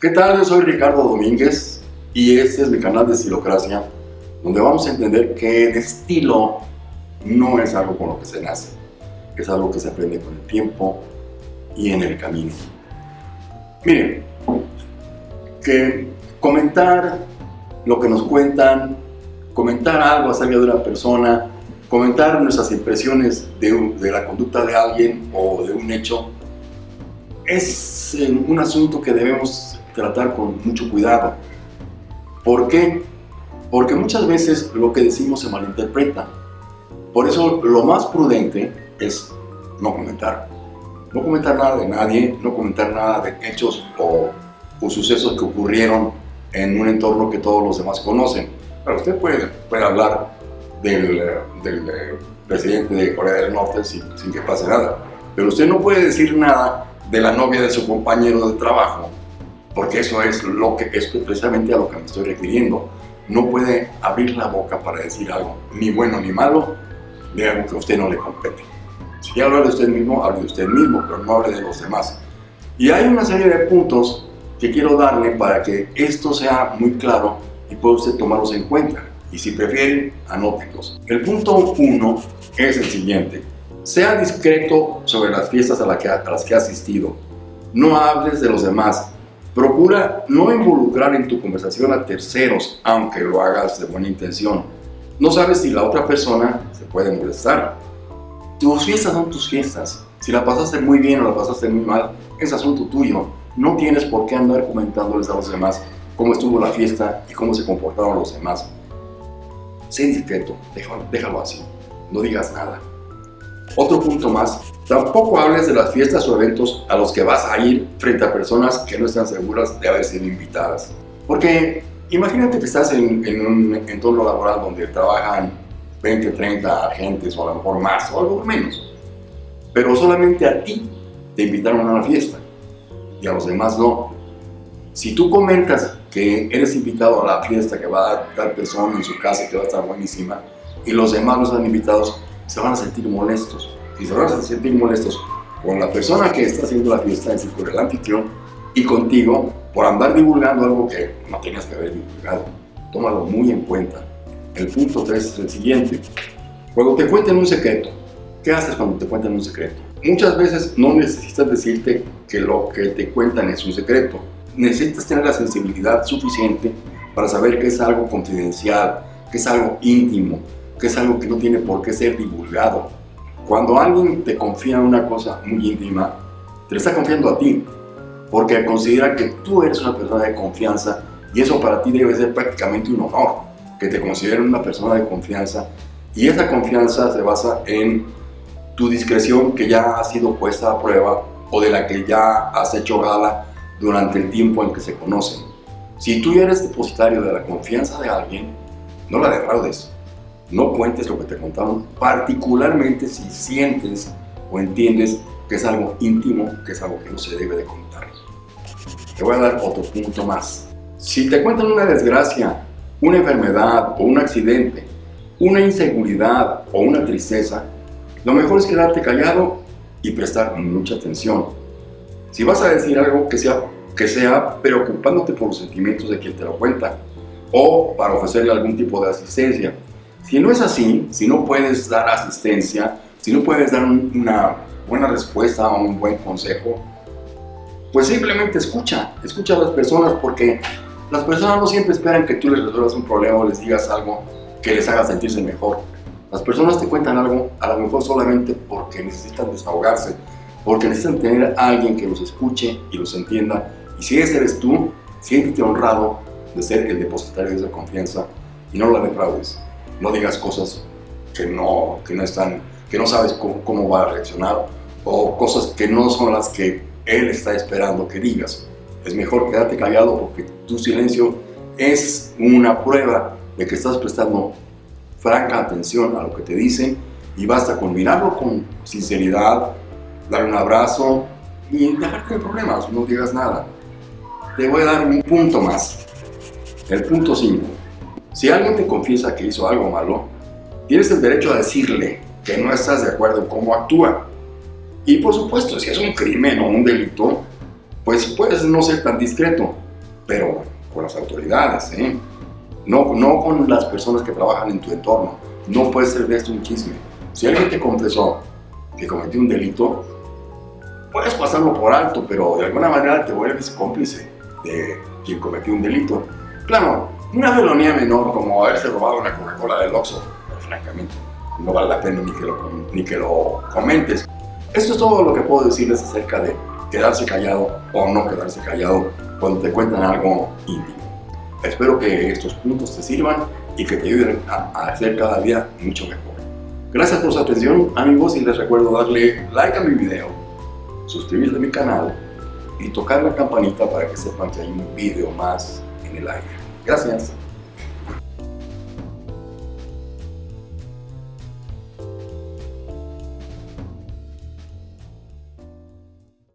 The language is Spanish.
¿Qué tal? Yo soy Ricardo Domínguez y este es mi canal de Estilocracia, donde vamos a entender que el estilo no es algo con lo que se nace, es algo que se aprende con el tiempo y en el camino. Miren, que comentar lo que nos cuentan, comentar algo acerca de una persona, comentar nuestras impresiones de, de la conducta de alguien o de un hecho, es un asunto que debemos tratar con mucho cuidado. ¿Por qué? Porque muchas veces lo que decimos se malinterpreta. Por eso lo más prudente es no comentar. No comentar nada de nadie, no comentar nada de hechos o, o sucesos que ocurrieron en un entorno que todos los demás conocen. Pero usted puede, puede hablar del, eh, presidente de Corea del Norte sin, sin que pase nada. Pero usted no puede decir nada de la novia de su compañero de trabajo, porque eso es lo que es precisamente a lo que me estoy refiriendo. No puede abrir la boca para decir algo, ni bueno ni malo, de algo que a usted no le compete. Si quiere hablar de usted mismo, hable de usted mismo, pero no hable de los demás. Y hay una serie de puntos que quiero darle para que esto sea muy claro y pueda usted tomarlos en cuenta. Y si prefiere, anótenlos. El punto uno es el siguiente. Sea discreto sobre las fiestas a, a las que ha asistido. No hables de los demás. Procura no involucrar en tu conversación a terceros, aunque lo hagas de buena intención. No sabes si la otra persona se puede molestar. Tus fiestas son tus fiestas. Si la pasaste muy bien o la pasaste muy mal, es asunto tuyo. No tienes por qué andar comentándoles a los demás cómo estuvo la fiesta y cómo se comportaron los demás. Sé discreto, déjalo, déjalo así. No digas nada. Otro punto más, tampoco hables de las fiestas o eventos a los que vas a ir frente a personas que no están seguras de haber sido invitadas. Porque imagínate que estás en, en un entorno laboral donde trabajan 20, 30 agentes o a lo mejor más o algo menos. Pero solamente a ti te invitaron a una fiesta y a los demás no. Si tú comentas que eres invitado a la fiesta que va a dar tal persona en su casa que va a estar buenísima y los demás no están invitados, se van a sentir molestos. Y se van a sentir molestos con la persona que está haciendo la fiesta, es decir, con el anfitrión, y contigo por andar divulgando algo que no tenías que haber divulgado. Tómalo muy en cuenta. El punto 3 es el siguiente. Cuando te cuenten un secreto, ¿qué haces cuando te cuentan un secreto? Muchas veces no necesitas decirte que lo que te cuentan es un secreto. Necesitas tener la sensibilidad suficiente para saber que es algo confidencial, que es algo íntimo, que es algo que no tiene por qué ser divulgado. Cuando alguien te confía una cosa muy íntima, te lo está confiando a ti, porque considera que tú eres una persona de confianza y eso para ti debe ser prácticamente un honor, que te consideren una persona de confianza y esa confianza se basa en tu discreción que ya ha sido puesta a prueba o de la que ya has hecho gala durante el tiempo en que se conocen. Si tú eres depositario de la confianza de alguien, no la defraudes. No cuentes lo que te contaron, particularmente si sientes o entiendes que es algo íntimo, que es algo que no se debe de contar. Te voy a dar otro punto más. Si te cuentan una desgracia, una enfermedad o un accidente, una inseguridad o una tristeza, lo mejor es quedarte callado y prestar mucha atención. Si vas a decir algo que sea, que sea preocupándote por los sentimientos de quien te lo cuenta o para ofrecerle algún tipo de asistencia. Si no es así, si no puedes dar asistencia, si no puedes dar una buena respuesta o un buen consejo, pues simplemente escucha, escucha a las personas porque las personas no siempre esperan que tú les resuelvas un problema o les digas algo que les haga sentirse mejor. Las personas te cuentan algo a lo mejor solamente porque necesitan desahogarse, porque necesitan tener a alguien que los escuche y los entienda. Y si ese eres tú, siéntete honrado de ser el depositario de esa confianza y no la defraudes. No digas cosas que no, que no, están, que no sabes cómo, cómo va a reaccionar o cosas que no son las que él está esperando que digas. Es mejor quedarte callado porque tu silencio es una prueba de que estás prestando franca atención a lo que te dicen y basta con mirarlo con sinceridad, dar un abrazo y dejarte de problemas, no digas nada. Te voy a dar un punto más. El punto 5. Si alguien te confiesa que hizo algo malo, tienes el derecho a decirle que no estás de acuerdo en cómo actúa. Y por supuesto, si es un crimen o un delito, pues puedes no ser tan discreto, pero con las autoridades, ¿eh? no, no con las personas que trabajan en tu entorno. No puede ser de esto un chisme. Si alguien te confesó que cometió un delito, puedes pasarlo por alto, pero de alguna manera te vuelves cómplice de quien cometió un delito. Claro, una felonía menor como haberse robado una Coca-Cola del Oxxo, francamente, no vale la pena ni que, lo, ni que lo comentes. Esto es todo lo que puedo decirles acerca de quedarse callado o no quedarse callado cuando te cuentan algo íntimo. Espero que estos puntos te sirvan y que te ayuden a, hacer cada día mucho mejor. Gracias por su atención amigos y les recuerdo darle like a mi video, suscribirse a mi canal y tocar la campanita para que sepan que hay un video más en el aire. Gracias.